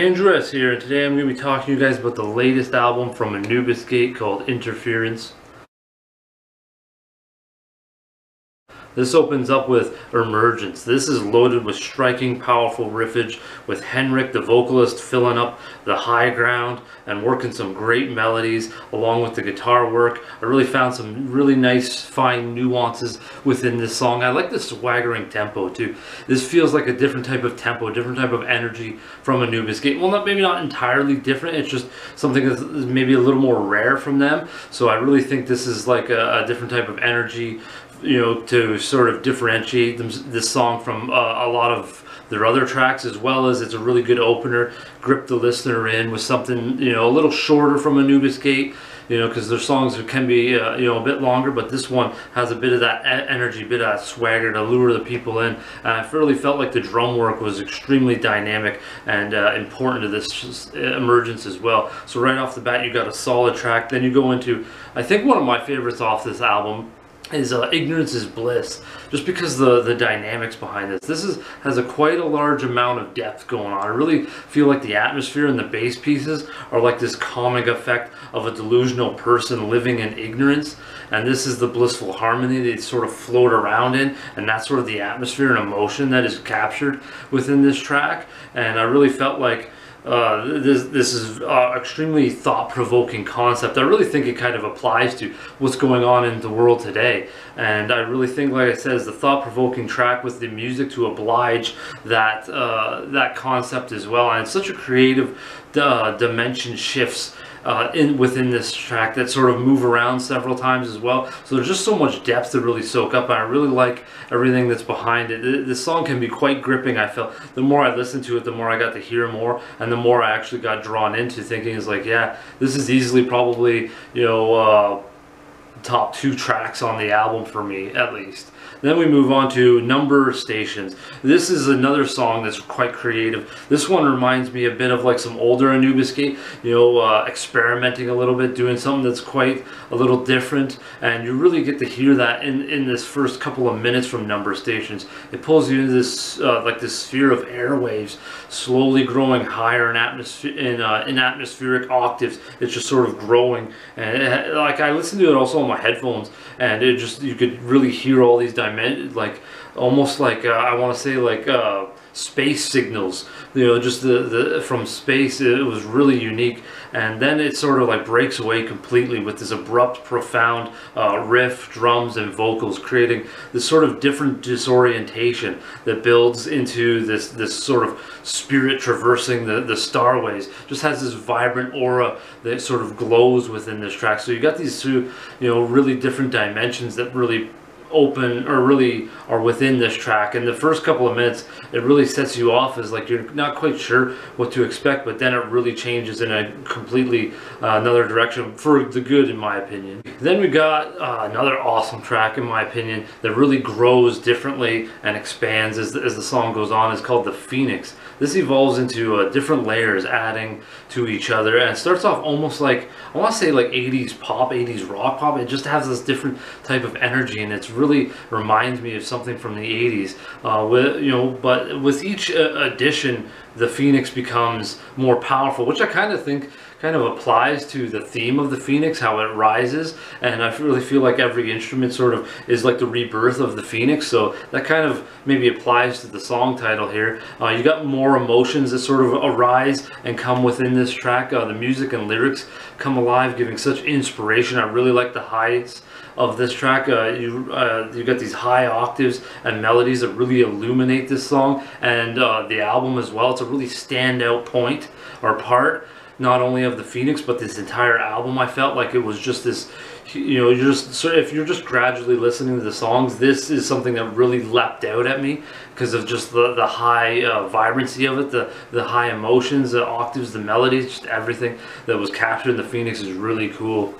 Andrew S here, and today I'm going to be talking to you guys about the latest album from Anubis Gate called Interference. This opens up with Emergence. This is loaded with striking, powerful riffage, with Henrik, the vocalist, filling up the high ground and working some great melodies along with the guitar work. I really found some really nice, fine nuances within this song. I like the swaggering tempo too. This feels like a different type of tempo, different type of energy from Anubis Gate. Well, not maybe not entirely different. It's just something that's maybe a little more rare from them. So I really think this is like a, a different type of energy you know, to sort of differentiate them, this song from uh, a lot of their other tracks, as well as it's a really good opener, grip the listener in with something, you know, a little shorter from Anubis Gate, you know, because their songs can be, uh, you know, a bit longer, but this one has a bit of that energy, bit of that swagger to lure the people in. And I really felt like the drum work was extremely dynamic and uh, important to this emergence as well. So right off the bat, you got a solid track. Then you go into, I think one of my favorites off this album is uh, ignorance is bliss. Just because the the dynamics behind this this is has a quite a large amount of depth going on. I really feel like the atmosphere and the bass pieces are like this comic effect of a delusional person living in ignorance. And this is the blissful harmony they sort of float around in and that's sort of the atmosphere and emotion that is captured within this track. And i really felt like uh, this this is uh, extremely thought-provoking concept. I really think it kind of applies to what's going on in the world today, and I really think, like I said, is the thought-provoking track with the music to oblige that uh, that concept as well. And such a creative uh, dimension shifts uh, in within this track that sort of move around several times as well. So there's just so much depth to really soak up. And I really like everything that's behind it. This song can be quite gripping. I felt the more I listened to it, the more I got to hear more, and the more I actually got drawn into thinking is like, yeah, this is easily probably you know. Uh, top two tracks on the album for me, at least. Then we move on to Number Stations. This is another song that's quite creative. This one reminds me a bit of like some older Anubis Gate, you know, uh, experimenting a little bit, doing something that's quite a little different. And you really get to hear that in, in this first couple of minutes from Number Stations. It pulls you into this, uh, like this sphere of airwaves, slowly growing higher in, atmosphere, in, uh, in atmospheric octaves. It's just sort of growing. And it, like I listened to it also on my headphones and it just, you could really hear all these dimensions, like almost like uh, I want to say like uh, space signals. You know, just the the from space. It was really unique, and then it sort of like breaks away completely with this abrupt, profound uh, riff, drums, and vocals, creating this sort of different disorientation that builds into this this sort of spirit traversing the the starways. Just has this vibrant aura that sort of glows within this track. So you got these two, you know, really different dimensions that really open or really are within this track. And the first couple of minutes it really sets you off as like you're not quite sure what to expect but then it really changes in a completely uh, another direction for the good in my opinion. Then we got uh, another awesome track in my opinion that really grows differently and expands as the, as the song goes on. It's called the phoenix this evolves into uh, different layers adding to each other and it starts off almost like I want to say like 80s pop 80s rock pop it just has this different type of energy and it's really reminds me of something from the 80s. Uh, with, you know, but with each uh, addition, the Phoenix becomes more powerful, which I kind of think kind of applies to the theme of the Phoenix, how it rises. And I really feel like every instrument sort of is like the rebirth of the Phoenix. So that kind of maybe applies to the song title here. Uh, you got more emotions that sort of arise and come within this track. Uh, the music and lyrics come alive, giving such inspiration. I really like the heights of this track. Uh, you uh, you got these high octaves and melodies that really illuminate this song and uh, the album as well. It's a really standout point or part not only of the Phoenix but this entire album. I felt like it was just this. You know, you're just so if you're just gradually listening to the songs, this is something that really leapt out at me because of just the the high uh, vibrancy of it, the the high emotions, the octaves, the melodies, just everything that was captured in the Phoenix is really cool.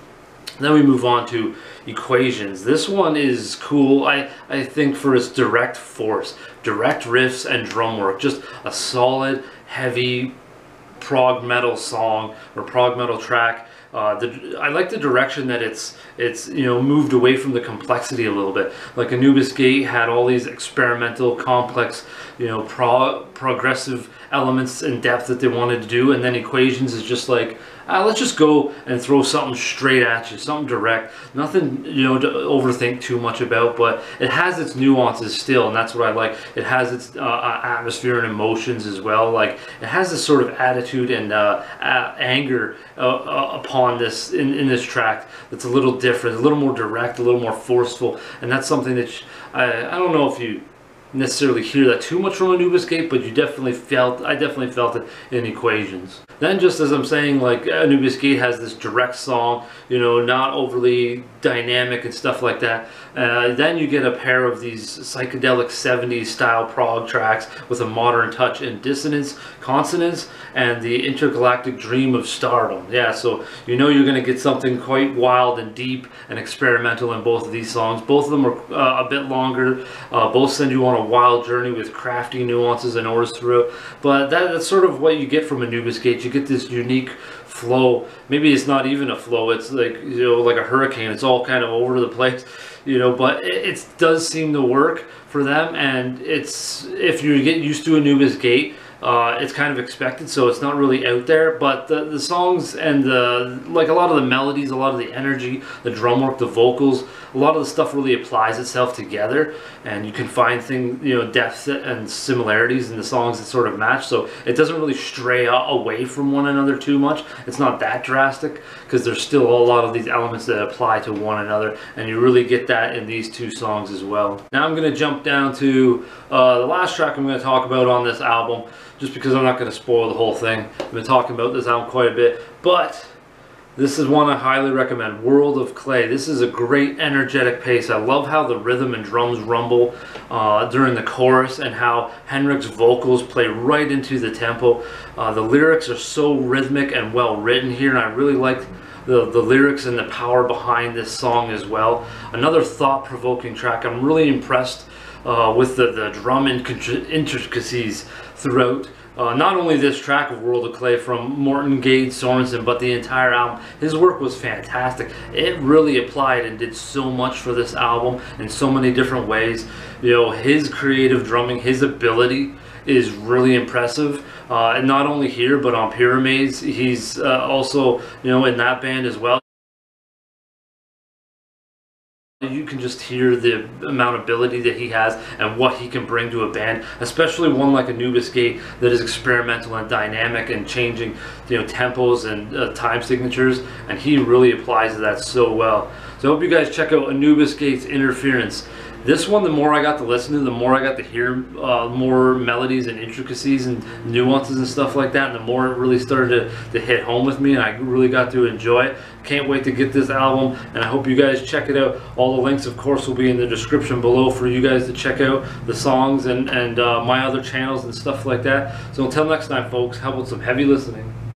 Then we move on to equations. This one is cool, I, I think, for its direct force, direct riffs and drum work. Just a solid, heavy prog metal song or prog metal track uh, the, I like the direction that it's it's you know moved away from the complexity a little bit. Like Anubis Gate had all these experimental, complex, you know, prog, progressive elements and depth that they wanted to do, and then Equations is just like, uh, let's just go and throw something straight at you, something direct, nothing you know to overthink too much about, but it has its nuances still, and that's what I like. It has its uh, uh atmosphere and emotions as well. Like it has this sort of attitude and uh, anger uh, uh, upon this in, in this track that's a little different, a little more direct, a little more forceful, and that's something that I, I don't know if you necessarily hear that too much from Anubis Gate, but you definitely felt, I definitely felt it in Equations. Then just as I'm saying, like Anubis Gate has this direct song, you know, not overly dynamic and stuff like that. Uh, then you get a pair of these psychedelic 70s style prog tracks with a modern touch and dissonance, consonance, and the intergalactic dream of stardom. Yeah, so you know you're going to get something quite wild and deep and experimental in both of these songs. Both of them are uh, a bit longer. Uh, both send you on a wild journey with crafty nuances and orders through it. But that, that's sort of what you get from Anubis Gate. You get this unique flow. Maybe it's not even a flow. It's like you know, like a hurricane. It's all kind of over the place, you know. But it, it does seem to work for them, and it's if you get used to Anubis Gate uh, it's kind of expected, so it's not really out there. But the, the songs and the like, a lot of the melodies, a lot of the energy, the drum work, the vocals, a lot of the stuff really applies itself together, and you can find things, you know, depths and similarities in the songs that sort of match. So it doesn't really stray away from one another too much. It's not that drastic because there's still a lot of these elements that apply to one another, and you really get that in these two songs as well. Now I'm going to jump down to uh, the last track I'm going to talk about on this album just because I'm not going to spoil the whole thing. I've been talking about this album quite a bit, but this is one I highly recommend, World of Clay. This is a great energetic pace. I love how the rhythm and drums rumble uh, during the chorus and how Henrik's vocals play right into the tempo. Uh, the lyrics are so rhythmic and well written here, and I really like the, the lyrics and the power behind this song as well. Another thought-provoking track. I'm really impressed uh, with the, the drum intricacies throughout uh, not only this track of World of Clay from Morten Gade Sorensen, but the entire album. His work was fantastic. It really applied and did so much for this album in so many different ways. You know, his creative drumming, his ability is really impressive. Uh, and not only here, but on Pyramaze, he's uh, also, you know, in that band as well. Just hear the amount of ability that he has and what he can bring to a band, especially one like Anubis Gate that is experimental and dynamic and changing, you know, tempos and uh, time signatures, and he really applies that so well. So I hope you guys check out Anubis Gate's Interference. This one, the more I got to listen to, the more I got to hear uh, more melodies and intricacies and nuances and stuff like that, and the more it really started to, to hit home with me, and I really got to enjoy it. Can't wait to get this album, and I hope you guys check it out. All the links, of course, will be in the description below for you guys to check out the songs and, and uh, my other channels and stuff like that. So until next time, folks, how about some heavy listening?